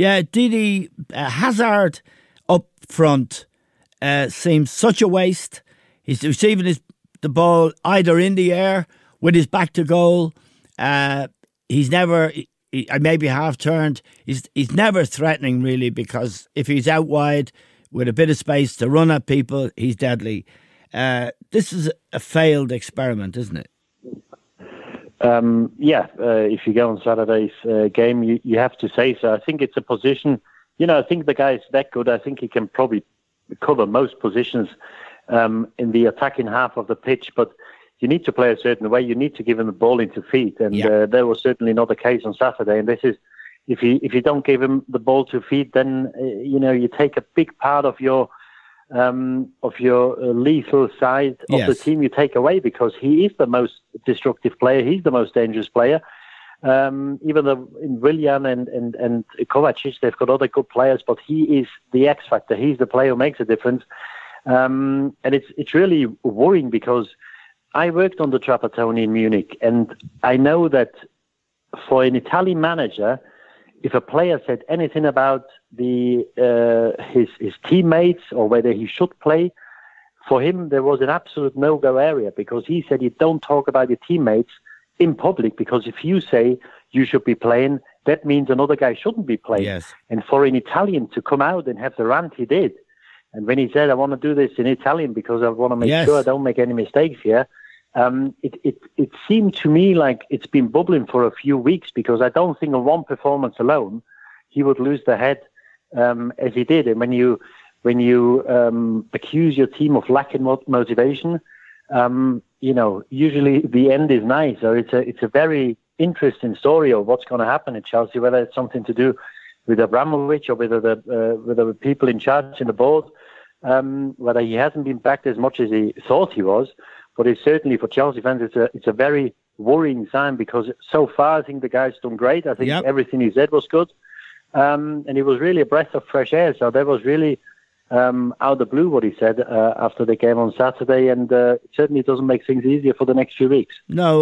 Yeah, Didi uh, Hazard up front uh, seems such a waste. He's receiving his the ball either in the air with his back to goal. Uh, he's never, he, maybe half turned. He's he's never threatening really because if he's out wide with a bit of space to run at people, he's deadly. Uh, this is a failed experiment, isn't it? Um, yeah, uh, if you go on Saturday's uh, game, you, you have to say so. I think it's a position, you know, I think the guy is that good. I think he can probably cover most positions um, in the attacking half of the pitch, but you need to play a certain way. You need to give him the ball into feet, and yeah. uh, there was certainly not the case on Saturday. And this is, if you if you don't give him the ball to feet, then uh, you know you take a big part of your um, of your uh, lethal side of yes. the team you take away because he is the most destructive player. He's the most dangerous player. Um, even though in Willian and, and, and Kovacic, they've got other good players, but he is the X factor. He's the player who makes a difference. Um, and it's, it's really worrying because I worked on the Trapattoni in Munich, and I know that for an Italian manager, if a player said anything about the uh, his his teammates or whether he should play, for him there was an absolute no-go area because he said you don't talk about your teammates in public because if you say you should be playing, that means another guy shouldn't be playing. Yes. And for an Italian to come out and have the rant he did, and when he said I want to do this in Italian because I want to make yes. sure I don't make any mistakes here, um, it, it, it seemed to me like it's been bubbling for a few weeks because I don't think on one performance alone he would lose the head um, as he did. And when you when you um, accuse your team of lacking motivation, um, you know usually the end is nice. So it's a it's a very interesting story of what's going to happen at Chelsea, whether it's something to do with Abramovich or whether the uh, the people in charge in the board, um, whether he hasn't been backed as much as he thought he was. But it's certainly for Chelsea fans, it's a it's a very worrying sign because so far I think the guy's done great. I think yep. everything he said was good, um, and it was really a breath of fresh air. So that was really um, out of the blue what he said uh, after the game on Saturday, and uh, it certainly doesn't make things easier for the next few weeks. No.